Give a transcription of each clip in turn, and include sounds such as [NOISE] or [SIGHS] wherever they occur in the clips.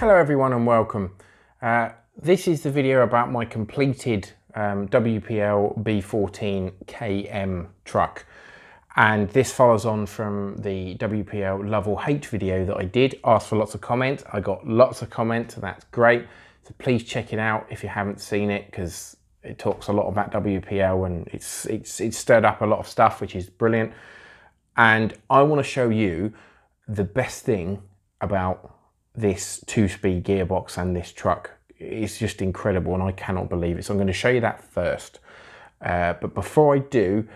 Hello everyone and welcome. Uh, this is the video about my completed um, WPL B14 KM truck and this follows on from the WPL Love or Hate video that I did. Asked for lots of comments. I got lots of comments and that's great. So please check it out if you haven't seen it because it talks a lot about WPL and it's, it's, it's stirred up a lot of stuff which is brilliant. And I want to show you the best thing about this two-speed gearbox and this truck is just incredible and I cannot believe it. So I'm going to show you that first. Uh, but before I do,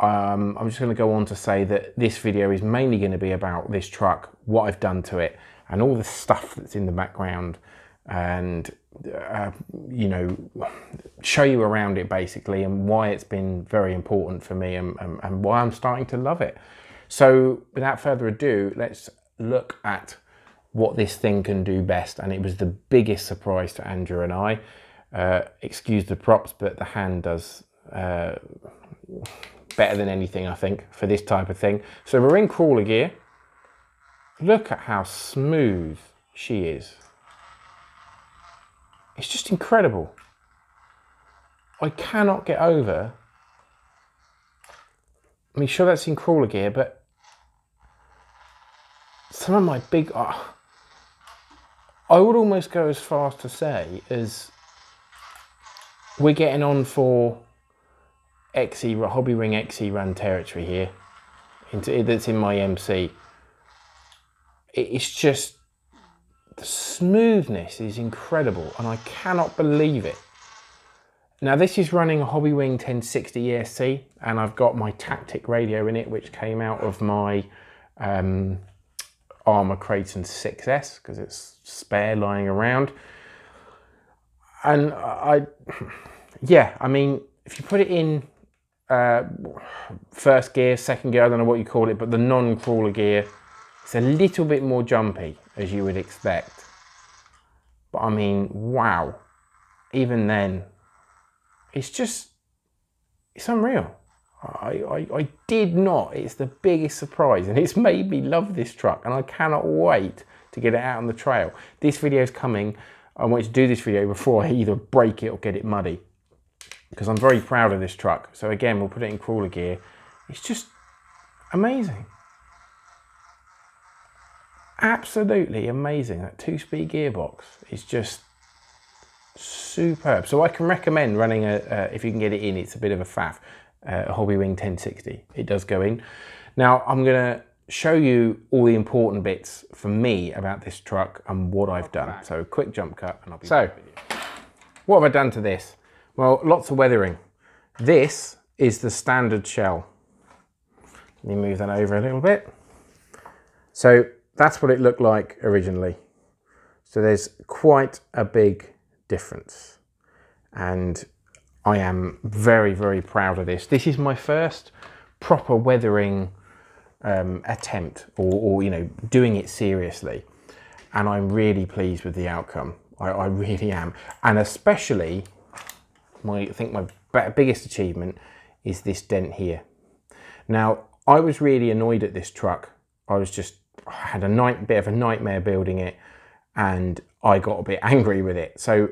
um, I'm just going to go on to say that this video is mainly going to be about this truck, what I've done to it, and all the stuff that's in the background, and uh, you know, show you around it basically, and why it's been very important for me, and, and, and why I'm starting to love it. So, without further ado, let's look at what this thing can do best. And it was the biggest surprise to Andrew and I. Uh, excuse the props, but the hand does uh, better than anything, I think, for this type of thing. So we're in crawler gear. Look at how smooth she is. It's just incredible. I cannot get over. I mean, sure that's in crawler gear, but some of my big... Oh, I would almost go as far as to say as we're getting on for XE Hobbywing XE run territory here. Into that's in my MC. It's just the smoothness is incredible, and I cannot believe it. Now this is running a Hobby Hobbywing 1060 ESC, and I've got my Tactic radio in it, which came out of my um, Arrma Kraton 6S because it's spare lying around. And I, [SIGHS] yeah, I mean, if you put it in uh, first gear, second gear, I don't know what you call it, but the non-crawler gear, it's a little bit more jumpy as you would expect. But I mean, wow, even then, it's just, it's unreal. I, I, I, did not. It's the biggest surprise and it's made me love this truck and I cannot wait to get it out on the trail. This video is coming. I want you to do this video before I either break it or get it muddy because I'm very proud of this truck. So again, we'll put it in crawler gear. It's just amazing. Absolutely amazing. That two-speed gearbox is just superb. So I can recommend running a, uh, if you can get it in, it's a bit of a faff uh, Hobbywing 1060. It does go in. Now I'm going to show you all the important bits for me about this truck and what I've done. So quick jump cut and I'll be So, what have I done to this? Well, lots of weathering. This is the standard shell. Let me move that over a little bit. So that's what it looked like originally. So there's quite a big difference. And I am very, very proud of this. This is my first proper weathering um, attempt or, or, you know, doing it seriously. And I'm really pleased with the outcome. I, I [LAUGHS] really am. And especially, my, I think my biggest achievement is this dent here. Now, I was really annoyed at this truck. I was just, I had a night, bit of a nightmare building it and I got a bit [LAUGHS] angry with it. So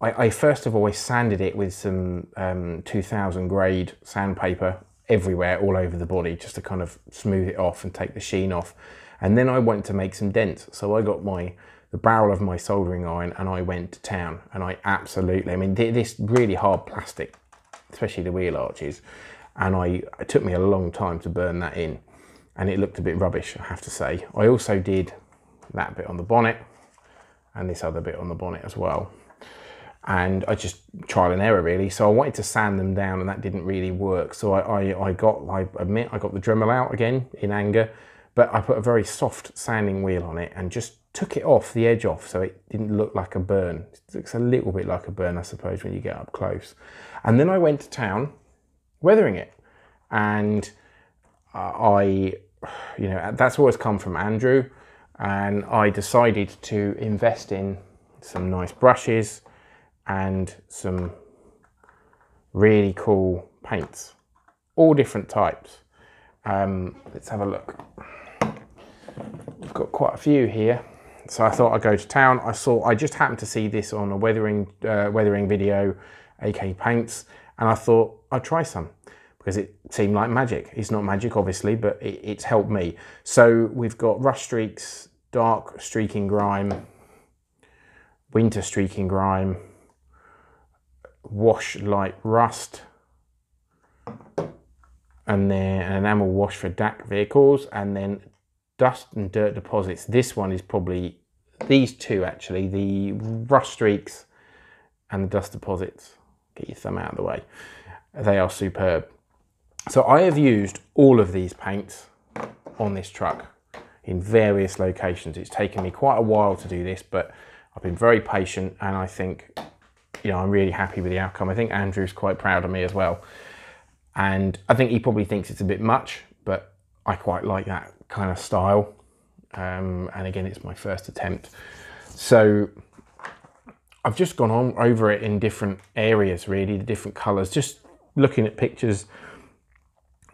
I, I first of all I sanded it with some um, 2000 grade sandpaper everywhere, all over the body, just to kind of smooth it off and take the sheen off. And then I went to make some dents. So I got my the barrel of my soldering iron and I went to town and I absolutely, I mean, this really hard plastic, especially the wheel arches, and I, it took me a long time to burn that in and it looked a bit rubbish, I have to say. I also did that bit on the bonnet and this other bit on the bonnet as well and I just trial and error really. So I wanted to sand them down and that didn't really work. So I, I, I, got, I admit, I got the Dremel out again in anger, but I put a very soft sanding wheel on it and just took it off, the edge off, so it didn't look like a burn. It looks a little bit like a burn, I suppose, when you get up close. And then I went to town weathering it. And uh, I, you know, that's always come from Andrew. And I decided to invest in some nice brushes, and some really cool paints, all different types. Um, let's have a look. We've got quite a few here. So I thought I'd go to town. I saw, I just happened to see this on a weathering, uh, weathering video, AK Paints, and I thought I'd try some because it seemed like magic. It's not magic, obviously, but it, it's helped me. So we've got rust streaks, dark streaking grime, winter streaking grime, wash light rust, and then an enamel wash for DAK vehicles, and then dust and dirt deposits. This one is probably these two actually, the rust streaks and the dust deposits. Get your thumb out of the way. They are superb. So I have used all of these paints on this truck in various locations. It's taken me quite a while to do this, but I've been very patient and I think, you know, I'm really happy with the outcome. I think Andrew's quite proud of me as well. And I think he probably thinks it's a bit much, but I quite like that kind of style. Um, and again, it's my first attempt. So I've just gone on over it in different areas, really, the different colors, just looking at pictures,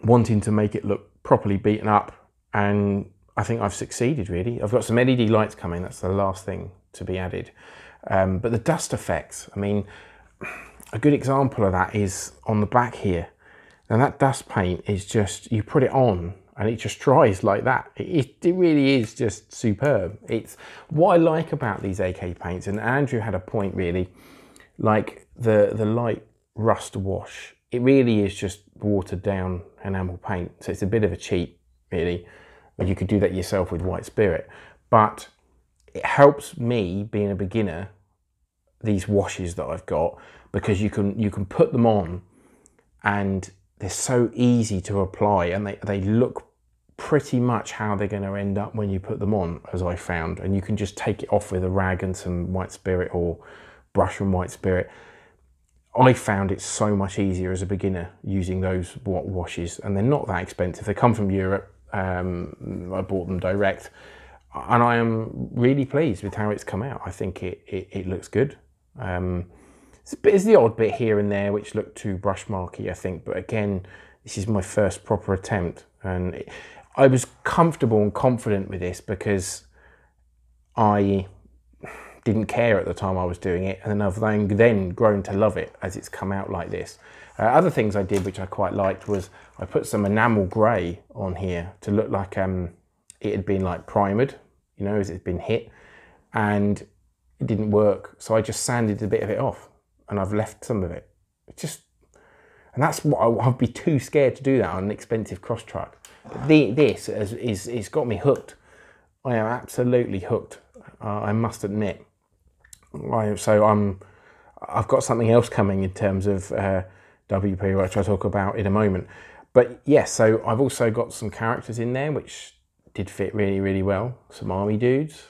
wanting to make it look properly beaten up. And I think I've succeeded, really. I've got some LED lights coming. That's the last thing to be added. Um, but the dust effects, I mean, a good example of that is on the back here. And that dust paint is just, you put it on and it just dries like that. It, it, really is just superb. It's what I like about these AK paints, and Andrew had a point really, like the, the light rust wash, it really is just watered down enamel paint. So it's a bit of a cheat really, you could do that yourself with white spirit. But it helps me being a beginner, these washes that I've got, because you can you can put them on and they're so easy to apply and they, they look pretty much how they're going to end up when you put them on, as I found. And you can just take it off with a rag and some white spirit or brush and white spirit. I found it so much easier as a beginner using those washes, and they're not that expensive. They come from Europe. Um, I bought them direct, and I am really pleased with how it's come out. I think it, it, it looks good. Um, it's the odd bit here and there which look too brush marky, I think, but again, this is my first proper attempt, and it, I was comfortable and confident with this because I didn't care at the time I was doing it, and then I've then, then grown to love it as it's come out like this. Uh, other things I did which I quite liked was I put some enamel grey on here to look like um, it had been like primed, you know, as it's been hit, and it didn't work. So I just sanded a bit of it off, and I've left some of it. It just, and that's what I, I'd be too scared to do that on an expensive cross truck. The, this is, is, is got me hooked. I am absolutely hooked. Uh, I must admit. I, so I'm, I've got something else coming in terms of uh, WP, which I'll talk about in a moment. But yes, so I've also got some characters in there which did fit really, really well. Some army dudes.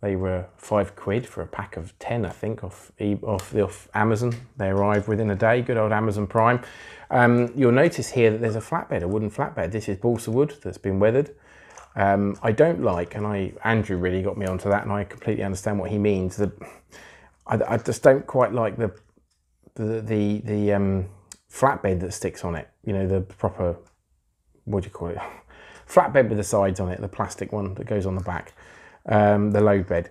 They were five quid for a pack of 10, I think, off, off, off Amazon. They arrived within a day, good old Amazon Prime. Um, you'll notice here that there's a flatbed, a wooden flatbed. This is balsa wood that's been weathered. Um, I don't like, and I Andrew really got me onto that, and I completely understand what he means. That I, I, just don't quite like the the the, the um, flatbed that sticks on it. You know, the proper what do you call it? [LAUGHS] flatbed with the sides on it, the plastic one that goes on the back, um, the load bed.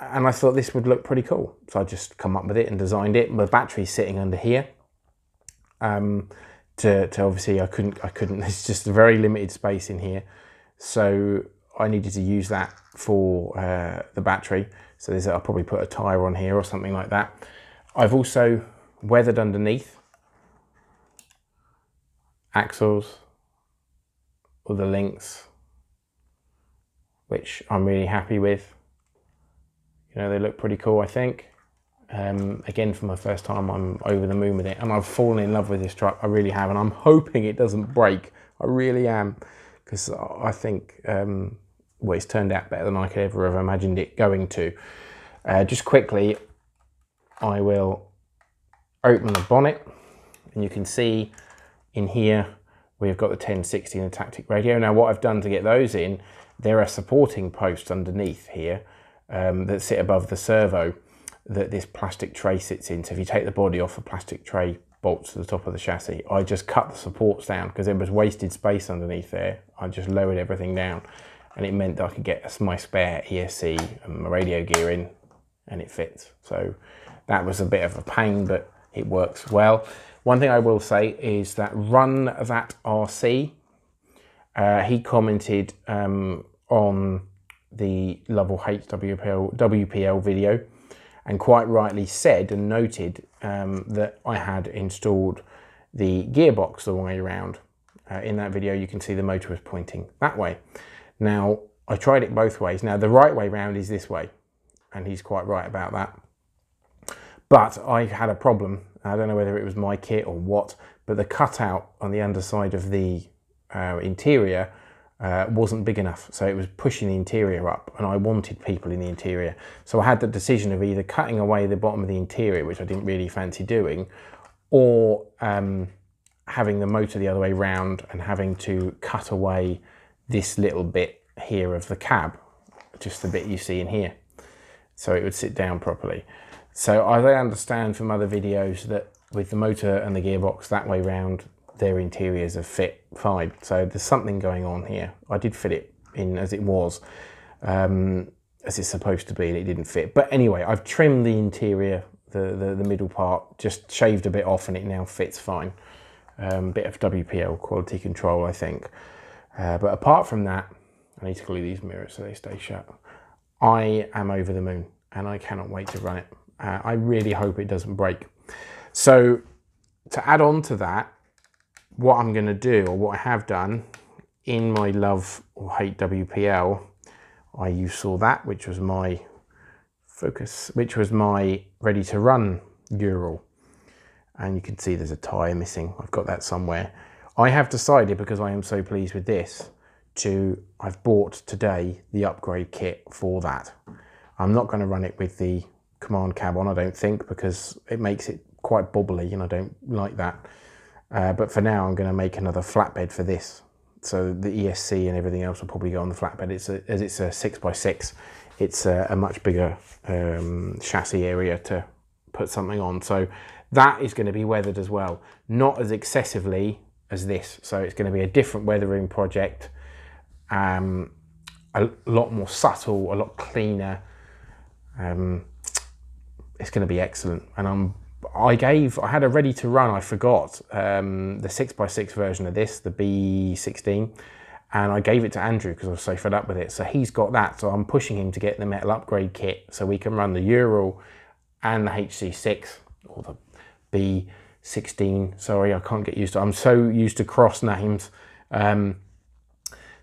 And I thought this would look pretty cool, so I just come up with it and designed it. My battery's sitting under here. Um, to, to obviously I couldn't I couldn't [LAUGHS] there's just a very limited space in here. So I needed to use that for uh, the battery. So there's I'll probably put a tire on here or something like that. I've also weathered underneath axles or the links which I'm really happy with you know they look pretty cool I think um, again, for my first time, I'm over the moon with it, and I've fallen in love with this truck. I really have, and I'm hoping it doesn't break. I really am, because I think um, well, it's turned out better than I could ever have imagined it going to. Uh, just quickly, I will open the bonnet, and you can see in here we've got the 1060 and the Tactic radio. Now, what I've done to get those in, there are supporting posts underneath here um, that sit above the servo that this plastic tray sits in. So if you take the body off, the plastic tray bolts to the top of the chassis. I just cut the supports down because there was wasted space underneath there. I just lowered everything down and it meant that I could get my spare ESC and my radio gear in and it fits. So that was a bit of a pain, but it works well. One thing I will say is that Run That RC, uh, he commented um, on the Lovell HWPL WPL video and quite rightly said and noted um, that I had installed the gearbox the way around. Uh, in that video you can see the motor was pointing that way. Now I tried it both ways. Now the right way round is this way and he's quite right about that. But I had a problem. I don't know whether it was my kit or what, but the cutout on the underside of the uh, interior uh, wasn't big enough. So it was pushing the interior up and I wanted people in the interior. So I had the decision of either cutting away the bottom of the interior, which I didn't really fancy doing, or um, having the motor the other way round and having to cut away this little bit here of the cab, just the bit you see in here. So it would sit down properly. So I understand from other videos that with the motor and the gearbox that way round, their interiors are fit fine. So there's something going on here. I did fit it in as it was, um, as it's supposed to be, and it didn't fit. But anyway, I've trimmed the interior, the, the, the middle part, just shaved a bit off and it now fits fine. Um, bit of WPL quality control, I think. Uh, but apart from that, I need to glue these mirrors so they stay shut. I am over the moon and I cannot wait to run it. Uh, I really hope it doesn't break. So to add on to that, what I'm going to do, or what I have done, in my love or hate WPL, I you saw that, which was my focus, which was my ready to run Ural. And you can see there's a tyre missing. I've got that somewhere. I have decided, because I am so pleased with this, to, I've bought today the upgrade kit for that. I'm not going to run it with the command cab on, I don't think, because it makes it quite bubbly and I don't like that. Uh, but for now, I'm going to make another flatbed for this. So the ESC and everything else will probably go on the flatbed. It's a, as it's a six by six, it's a, a much bigger um, chassis area to put something on. So that is going to be weathered as well, not as excessively as this. So it's going to be a different weathering project, um, a lot more subtle, a lot cleaner. Um, it's going to be excellent, and I'm I gave, I had a ready to run, I forgot, um, the 6x6 version of this, the B16, and I gave it to Andrew because I was so fed up with it. So he's got that, so I'm pushing him to get the metal upgrade kit so we can run the Ural and the HC6, or the B16, sorry, I can't get used to I'm so used to cross names. Um,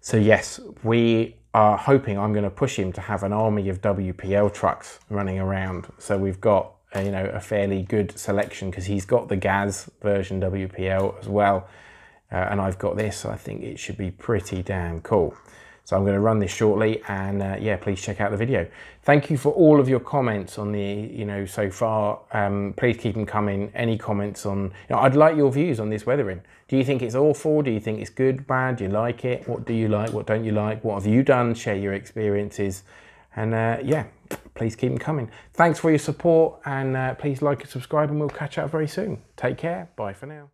so yes, we are hoping I'm going to push him to have an army of WPL trucks running around. So we've got you know a fairly good selection because he's got the Gaz version WPL as well, uh, and I've got this. So I think it should be pretty damn cool. So I'm going to run this shortly, and uh, yeah, please check out the video. Thank you for all of your comments on the you know so far. Um, please keep them coming. Any comments on? You know, I'd like your views on this weathering. Do you think it's awful? Do you think it's good, bad? Do you like it? What do you like? What don't you like? What have you done? Share your experiences. And uh, yeah, please keep them coming. Thanks for your support and uh, please like and subscribe and we'll catch up very soon. Take care. Bye for now.